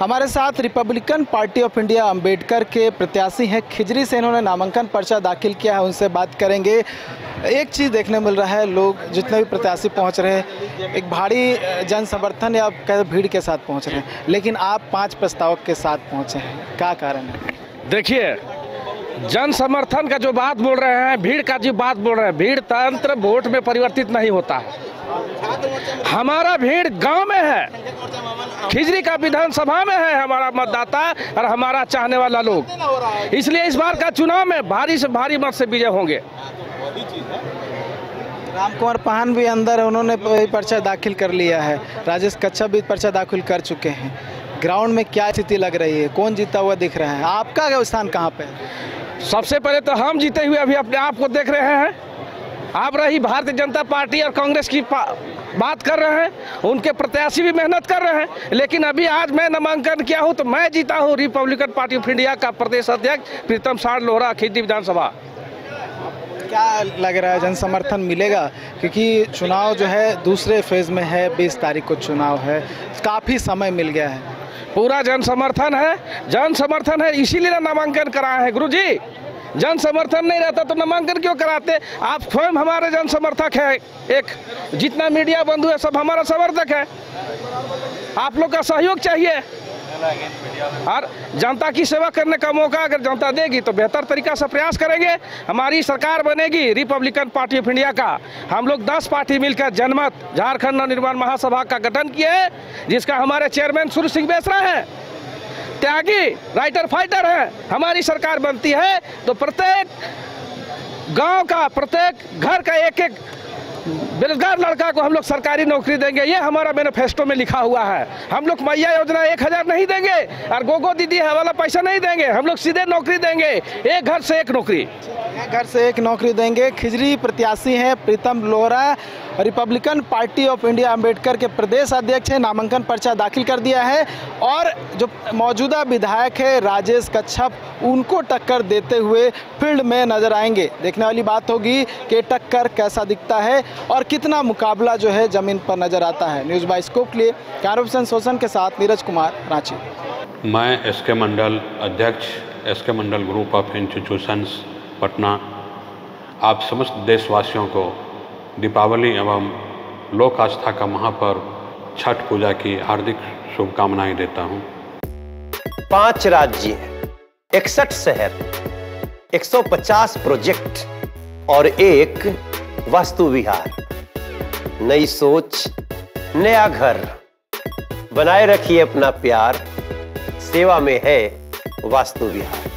हमारे साथ Republican party of India Ambedkar के प्रत्याशी हैं। खिजरी से इन्होंने नामांकन पर्चा दाखिल किया है, उनसे बात करेंगे। एक चीज़ देखने मिल रहा है, लोग जितने भी प्रत्याशी पहुँच रहे हैं, एक भारी जन समर्थन या कह भीड़ के साथ पहुँच रहे हैं, लेकिन आप पाँच प्रस्तावक के साथ पहुँचे हैं। क्या कारण है? देखिए जन समर्थन का जो बात बोल रहे हैं, भीड़ का जो बात बोल रहे हैं, भीड़ तंत्र वोट में परिवर्तित नहीं होता। है हमारा भीड़ गाँव में है। खिजरी का विधानसभा में है हमारा मतदाता और हमारा चाहने वाला लोग। इसलिए इस बार का चुनाव में भारी से भारी मत से विजय होंगे। राम कुमार पाहन भी अंदर है उन्होंने पर्चा दाखिल कर लिया है। राजेश कच्छप भी पर्चा दाखिल कर चुके हैं। ग्राउंड में क्या स्थिति लग रही है? कौन जीता हुआ दिख रहा है? आपका स्थान कहाँ पे है? सबसे पहले तो हम जीते हुए अभी अपने आप को देख रहे हैं। आप रही भारतीय जनता पार्टी और कांग्रेस की पा- बात कर रहे हैं उनके प्रत्याशी भी मेहनत कर रहे हैं लेकिन अभी आज मैं नामांकन किया हूँ तो मैं जीता हूँ रिपब्लिकन पार्टी ऑफ़ इंडिया का प्रदेश अध्यक्ष प्रीतम साड़ लोहरा खिजरी विधानसभा। क्या लग रहा है जन समर्थन मिलेगा? क्योंकि चुनाव जो है दूसरे फ़ेज़ में है बीस तारीख को चुनाव है काफ़ी समय मिल गया है। पूरा जन समर्थन है जन समर्थन है इसीलिए नामांकन कराए हैं गुरु जी जन समर्थन नहीं रहता तो नामांकन क्यों कराते? आप स्वयं हमारे जन समर्थक है। एक, जितना मीडिया बंधु है, सब हमारा समर्थक है। आप लोग का सहयोग चाहिए। और जनता की सेवा करने का मौका अगर जनता देगी तो बेहतर तरीका से प्रयास करेंगे। हमारी सरकार बनेगी रिपब्लिकन पार्टी ऑफ़ इंडिया का। हम लोग 10 पार्टी मिलकर जनमत झारखंड नवनिर्माण महासभा का गठन किए जिसका हमारे चेयरमैन सूर्य सिंह बेसरा हैं। त्यागी राइटर फाइटर हैं, हमारी सरकार बनती है तो प्रत्येक गाँव का, प्रत्येक घर का एक एक बेरोजगार लड़का को हम लोग सरकारी नौकरी देंगे, ये हमारा मैनिफेस्टो में लिखा हुआ है। हम लोग मैया योजना एक हज़ार नहीं देंगे, और गोगो दीदी वाला पैसा नहीं देंगे, हम लोग सीधे नौकरी देंगे, एक घर से एक नौकरी। एक घर से एक नौकरी देंगे, खिजरी प्रत्याशी हैं Pritam Lohra, Republican party of India Ambedkar के प्रदेश अध्यक्ष हैं, नामांकन पर्चा दाखिल कर दिया है, और जो मौजूदा विधायक है, राजेश कच्छप, उनको टक्कर देते हुए फ़ील्ड में नज़र आएँगे। देखने वाली बात होगी कि टक्कर कैसा दिखता है। और कितना मुकाबला जो है ज़मीन पर नज़र आता है। न्यूज़ बाइस्कोप के लिए कैमरा शोषण के साथ नीरज कुमार रांची। मैं एस के मंडल अध्यक्ष S K Mandal group of institutions Patna. आप समस्त देशवासियों को दीपावली एवं लोक आस्था का महापर्व छठ पूजा की हार्दिक शुभकामनाएँ देता हूँ। पाँच राज्य इकसठ शहर 150 प्रोजेक्ट और एक वास्तु विहार। नई सोच, नया घर। बनाए रखिए अपना प्यार। सेवा में है वास्तु विहार।